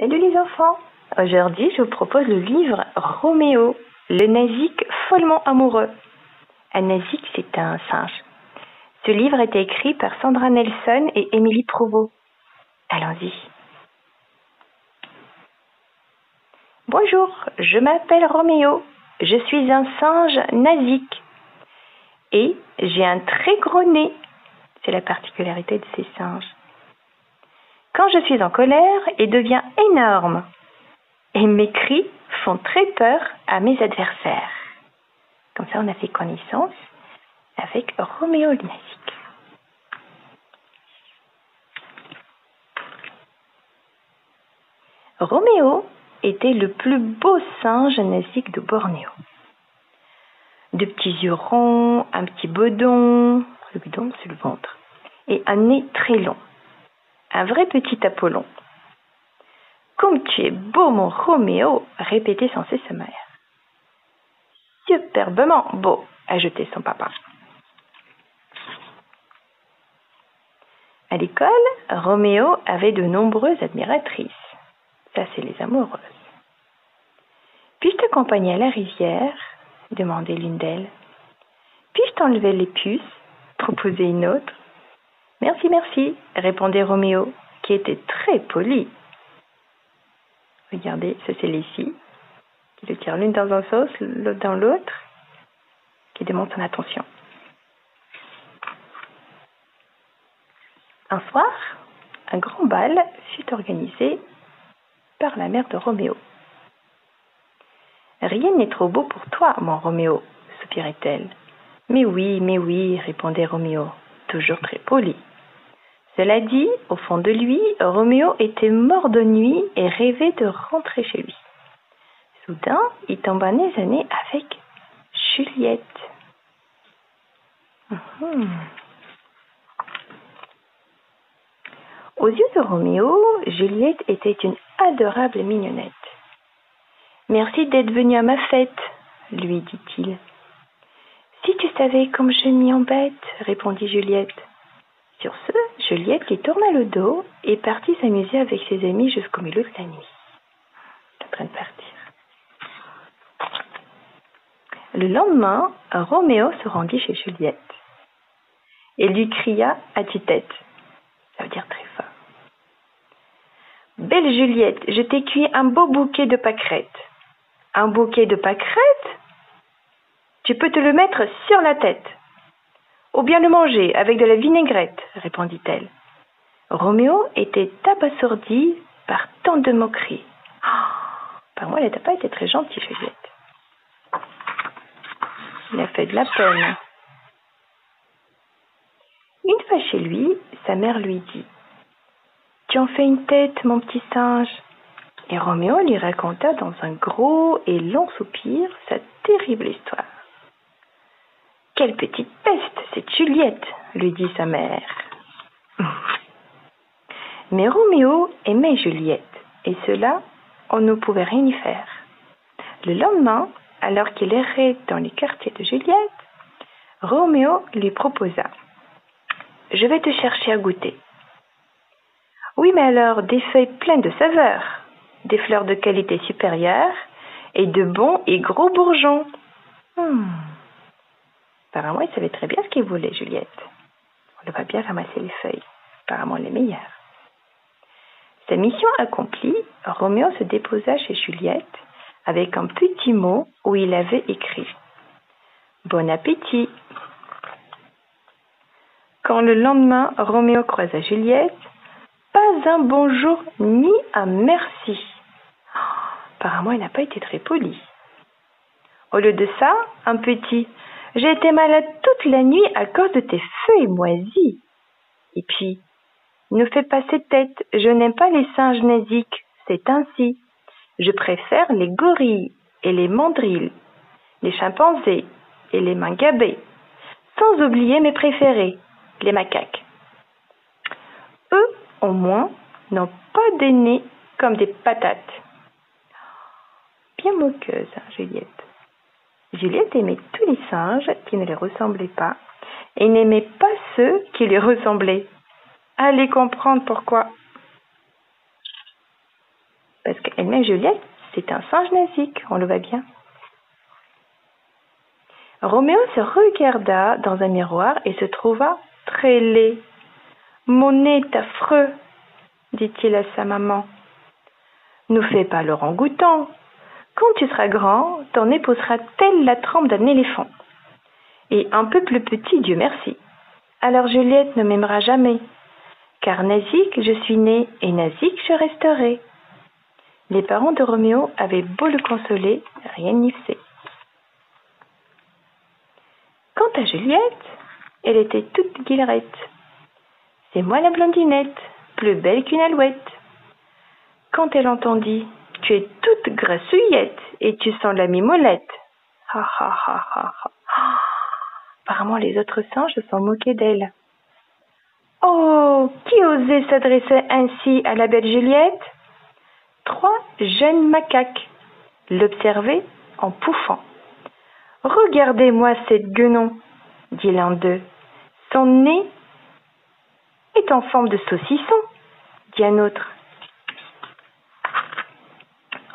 Salut les enfants Aujourd'hui, je vous propose le livre Roméo, le nazique follement amoureux. Un nazique, c'est un singe. Ce livre a été écrit par Sandra Nelson et Émilie Provost. Allons-y. Bonjour, je m'appelle Roméo. Je suis un singe nazique. Et j'ai un très gros nez. C'est la particularité de ces singes quand je suis en colère et deviens énorme. Et mes cris font très peur à mes adversaires. Comme ça, on a fait connaissance avec Roméo Lunatique. Roméo était le plus beau singe nasique de Bornéo. De petits yeux ronds, un petit bedon, le bedon c'est le ventre, et un nez très long un vrai petit Apollon. Comme tu es beau, mon Roméo, répétait sans cesse sa mère. Superbement beau, ajoutait son papa. À l'école, Roméo avait de nombreuses admiratrices. Ça, c'est les amoureuses. Puis-je t'accompagner à la rivière? demandait l'une d'elles. Puis-je t'enlever les puces? proposait une autre. Merci, merci, répondait Roméo, qui était très poli. Regardez, ce c'est les filles qui le tirent l'une dans un sens, l'autre dans l'autre, qui demandent son attention. Un soir, un grand bal fut organisé par la mère de Roméo. Rien n'est trop beau pour toi, mon Roméo, soupirait-elle. Mais oui, mais oui, répondait Roméo, toujours très poli. Cela dit, au fond de lui, Roméo était mort de nuit et rêvait de rentrer chez lui. Soudain, il tomba nez à nez avec Juliette. Mhm. Aux yeux de Roméo, Juliette était une adorable mignonnette. Merci d'être venu à ma fête, lui dit-il. Si tu savais comme je m'y embête, répondit Juliette. Sur ce, Juliette qui tourna le dos et partit s'amuser avec ses amis jusqu'au milieu de la nuit. en train de partir. Le lendemain, Roméo se rendit chez Juliette et lui cria à tue-tête. Ça veut dire très fort. Belle Juliette, je t'ai cuit un beau bouquet de pâquerettes. Un bouquet de pâquerettes? Tu peux te le mettre sur la tête. Ou bien le manger avec de la vinaigrette, répondit-elle. Roméo était abasourdi par tant de moqueries. Oh, par moi, elle n'a pas été très gentille, Juliette. Il a fait de la peine. Une fois chez lui, sa mère lui dit Tu en fais une tête, mon petit singe. Et Roméo lui raconta dans un gros et long soupir sa terrible histoire. Quelle petite peste, c'est Juliette, lui dit sa mère. Mais Roméo aimait Juliette, et cela, on ne pouvait rien y faire. Le lendemain, alors qu'il errait dans les quartiers de Juliette, Roméo lui proposa Je vais te chercher à goûter. Oui, mais alors des feuilles pleines de saveurs, des fleurs de qualité supérieure et de bons et gros bourgeons. Hmm. Apparemment, il savait très bien ce qu'il voulait, Juliette. On le voit bien ramasser les feuilles, apparemment les meilleures. Sa mission accomplie, Roméo se déposa chez Juliette avec un petit mot où il avait écrit Bon appétit. Quand le lendemain Roméo croisa Juliette, pas un bonjour ni un merci. apparemment, il n'a pas été très poli. Au lieu de ça, un petit j'ai été malade toute la nuit à cause de tes feuilles moisies. Et puis, ne fais pas cette tête, je n'aime pas les singes nasiques, c'est ainsi. Je préfère les gorilles et les mandrilles, les chimpanzés et les mangabés, sans oublier mes préférés, les macaques. Eux, au moins, n'ont pas des nez comme des patates. Bien moqueuse, hein, Juliette. Juliette aimait tous les singes qui ne les ressemblaient pas et n'aimait pas ceux qui lui ressemblaient. Allez comprendre pourquoi. parce et Juliette, c'est un singe nasique, on le voit bien. Roméo se regarda dans un miroir et se trouva très laid. Mon nez est affreux, dit-il à sa maman. Ne fais pas le rangoutant. Quand tu seras grand, ton épousera telle la trempe d'un éléphant. Et un peu plus petit, Dieu merci. Alors Juliette ne m'aimera jamais. Car nazique je suis née et nazique je resterai. Les parents de Roméo avaient beau le consoler, rien n'y fait. Quant à Juliette, elle était toute guillerette. C'est moi la blondinette, plus belle qu'une alouette. Quand elle entendit Tu es toute grassouillette et tu sens la mimolette. Ha ha ha ha ha. Apparemment, les autres singes se sont moqués d'elle. Oh, qui osait s'adresser ainsi à la belle Juliette? Trois jeunes macaques l'observaient en pouffant. Regardez-moi cette guenon, dit l'un d'eux. Son nez est en forme de saucisson, dit un autre.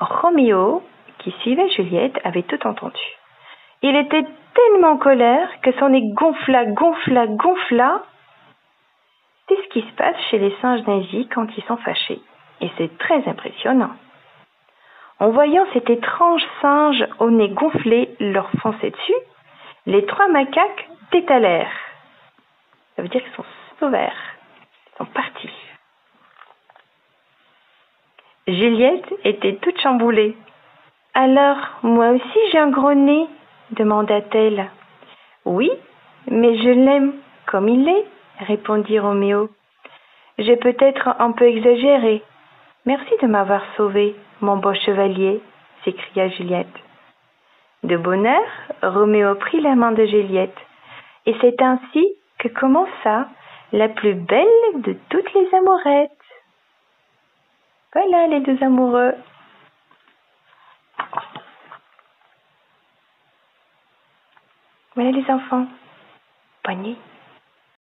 Roméo, qui suivait Juliette, avait tout entendu. Il était tellement en colère que son nez gonfla, gonfla, gonfla. C'est ce qui se passe chez les singes nazis quand ils sont fâchés. Et c'est très impressionnant. En voyant cet étrange singe au nez gonflé leur foncer dessus, les trois macaques détalèrent. Ça veut dire qu'ils sont sauvèrent. Ils sont partis. Juliette était toute chamboulée. Alors, moi aussi j'ai un gros nez demanda-t-elle. Oui, mais je l'aime comme il est, répondit Roméo. J'ai peut-être un peu exagéré. Merci de m'avoir sauvé, mon beau chevalier, s'écria Juliette. De bonne heure, Roméo prit la main de Juliette, et c'est ainsi que commença la plus belle de toutes les amourettes. Voilà les deux amoureux. Voilà les enfants. Bonne.